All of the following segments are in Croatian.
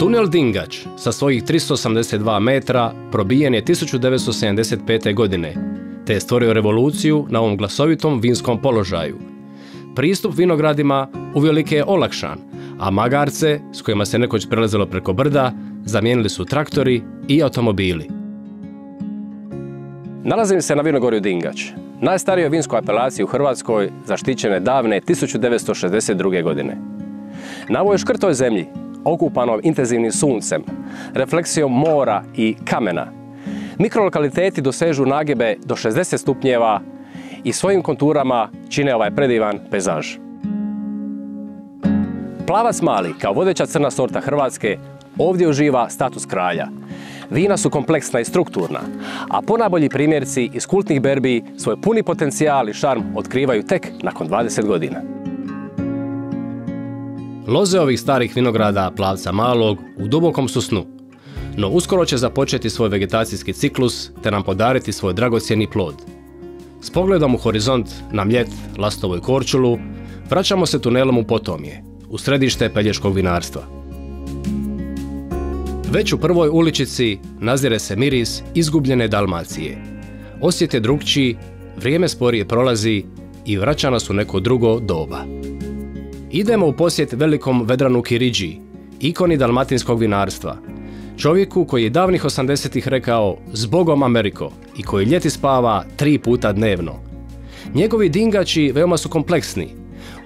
Tunel Dingač sa svojih 382 metra probijen je 1975. godine, te je stvorio revoluciju na ovom glasovitom vinskom položaju. Pristup vinogradima uvelike je olakšan, a magarce s kojima se nekoć prelazilo preko brda zamijenili su traktori i automobili. Nalazim se na vinogorju Dingač, najstarijoj vinskoj apelaciji u Hrvatskoj zaštićene davne 1962. godine. Na ovoj škrtoj zemlji okupanom intenzivnim suncem, refleksijom mora i kamena. Mikrolokaliteti dosežu nagebe do 60 stupnjeva i svojim konturama čine ovaj predivan pezaž. Plavac mali, kao vodeća crna sorta Hrvatske, ovdje uživa status kralja. Vina su kompleksna i strukturna, a ponabolji primjerci iz kultnih berbi svoj puni potencijal i šarm otkrivaju tek nakon 20 godina. Loze ovih starih vinograda plavca malog u dubokom su snu, no uskoro će započeti svoj vegetacijski ciklus te nam podariti svoj dragocjeni plod. S pogledom u horizont na mljet, lastovo i korčulu, vraćamo se tunelom u potomje, u središte pelješkog vinarstva. Već u prvoj uličici nazire se miris izgubljene Dalmacije. Je drugčiji, vrijeme sporije prolazi i vraća nas u neko drugo doba. Idemo u posjet velikom Vedranu Kiriđi, ikoni dalmatinskog vinarstva. Čovjeku koji je davnih 80-ih rekao zbogom Ameriko i koji ljeti spava tri puta dnevno. Njegovi dingači veoma su kompleksni.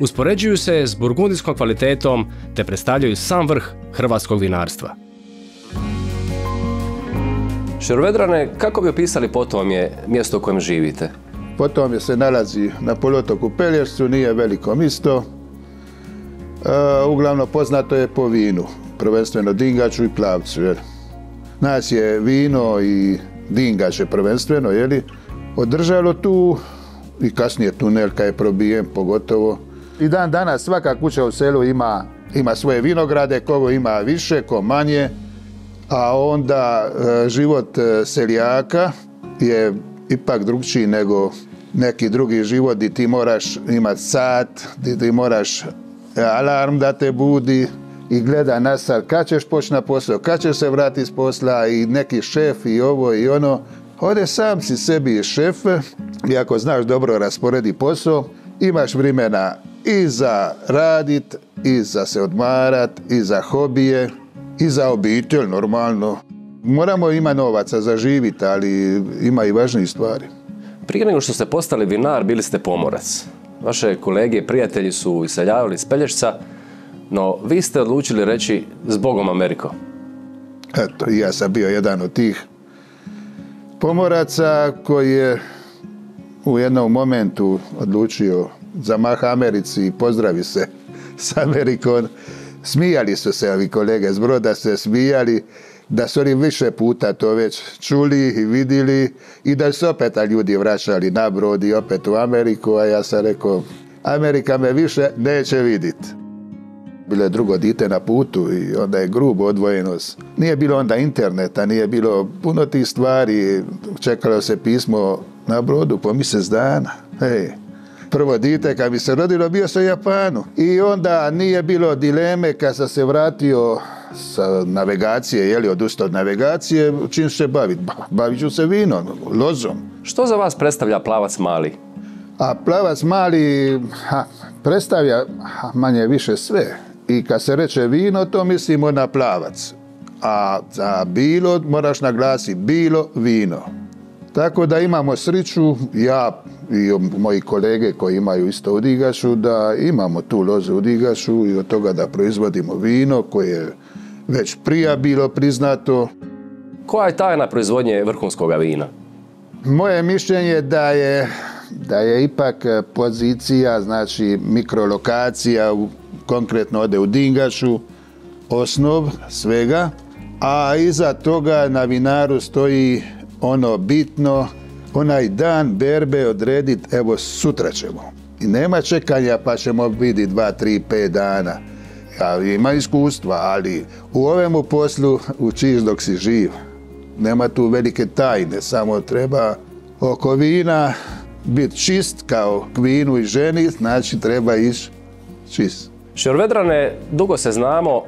Uspoređuju se s burgundijskom kvalitetom te predstavljaju sam vrh hrvatskog vinarstva. Šerovedrane, kako bi opisali potom je mjesto u kojem živite? Potom je se nalazi na polotoku Pelješcu, nije veliko misto, E, uglavnom poznato je po vinu, prvenstveno dingaču i plavcu. Nas je vino i dingače prvenstveno, održalo tu i kasnije tunel kad je probijen pogotovo. I dan danas svaka kuća u selu ima, ima svoje vinograde, kogo ima više, ko manje, a onda e, život e, seljaka je ipak drugčiji nego neki drugi život gdje ti moraš imati sat, gdje ti moraš alarm da te budi i gleda na sad kad ćeš poći na posao, kad ćeš se vratiti s posla? I neki šef i ovo i ono. Ovdje sam si sebi šef i ako znaš dobro rasporedi posao, imaš vremena i za radit, i za se odmarat, i za hobije, i za obitelj normalno. Moramo ima novaca za živit, ali ima i važnijih stvari. Prije nego što ste postali vinar, bili ste pomorac. Vaše kolege i prijatelji su iseljavali iz Pelješca, no vi ste odlučili reći zbogom Ameriko. Eto, ja sam bio jedan od tih pomoraca koji je u jednom momentu odlučio zamah Americi i pozdravi se s Amerikom. Smijali su se ovi kolege s broda, se smijali da su oni više puta to već čuli i vidjeli i da su opet ljudi vraćali na brod i opet u Ameriku, a ja sam rekao, Amerika me više neće vidjeti. Bilo je drugo dite na putu i onda je grubo odvojenost. Nije bilo onda interneta, nije bilo puno tih stvari. Čekalo se pismo na brodu po mjesec dana. Hej, prvo dite kad mi se rodilo bio sam u Japanu. I onda nije bilo dileme kad sam se vratio sa navigacije, je li odustao od navigacije, čim se baviti? Bavit ću se vinom, lozom. Što za vas predstavlja plavac mali? A plavac mali ha, predstavlja manje više sve. I kad se reče vino, to mislimo na plavac. A za bilo moraš naglasiti bilo vino. Tako da imamo sriću, ja i moji kolege koji imaju isto u Digašu, da imamo tu lozu u Digašu i od toga da proizvodimo vino koje je već prija bilo priznato. Koja je tajna proizvodnje vrhunskog vina? Moje mišljenje da je da je ipak pozicija, znači mikrolokacija, konkretno ode u Dingašu, osnov svega, a iza toga na vinaru stoji ono bitno, onaj dan berbe odredit, evo sutra ćemo. I nema čekanja pa ćemo vidjeti dva, tri, pet dana ja, ima iskustva, ali u ovemu poslu učiš dok si živ. Nema tu velike tajne, samo treba oko vina biti čist kao kvinu i ženi, znači treba ići čist. Šerovedrane, dugo se znamo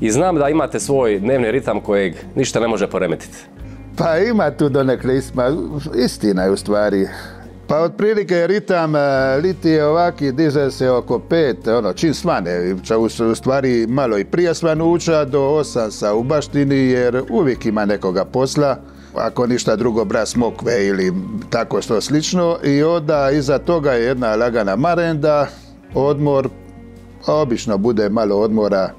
i znam da imate svoj dnevni ritam kojeg ništa ne može poremetiti. Pa ima tu donekle isma, istina je u stvari. Pa otprilike ritam e, liti je ovaki, diže se oko pet, ono, čim svane, u stvari malo i prije svanuća, do osam sa u baštini, jer uvijek ima nekoga posla, ako ništa drugo bra smokve ili tako što slično i onda iza toga je jedna lagana marenda, odmor, obično bude malo odmora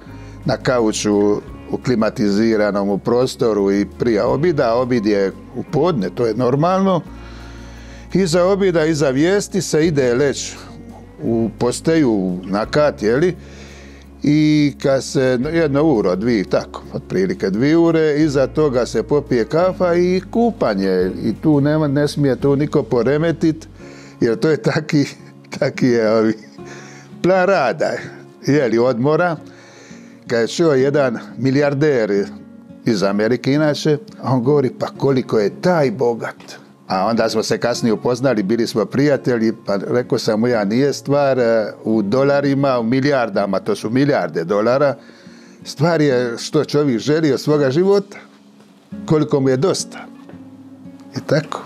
na kauču u klimatiziranom prostoru i prije obida, obid je u podne, to je normalno. Iza obida, iza vijesti se ide leć u posteju na kat, jeli? I kad se jedno uro, dvije, tako, otprilike dvije ure, iza toga se popije kafa i kupanje. I tu nema, ne smije tu niko poremetit, jer to je taki, taki je ovi, plan rada, jeli, odmora kad je čuo jedan milijarder iz Amerike inače, on govori pa koliko je taj bogat. A onda smo se kasnije upoznali, bili smo prijatelji, pa rekao sam mu ja, nije stvar e, u dolarima, u milijardama, to su milijarde dolara. Stvar je što čovjek želi od svoga života, koliko mu je dosta. I tako.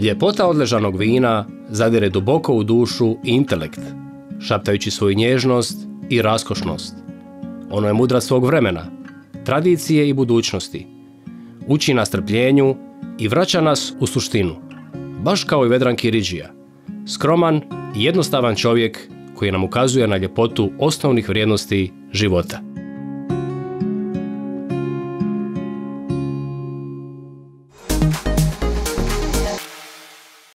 Ljepota odležanog vina zadire duboko u dušu i intelekt, šaptajući svoju nježnost i raskošnost. Ono je mudra svog vremena, tradicije i budućnosti. Uči nas strpljenju i vraća nas u suštinu. Baš kao i Vedran Kiriđija. Skroman i jednostavan čovjek koji nam ukazuje na ljepotu osnovnih vrijednosti života.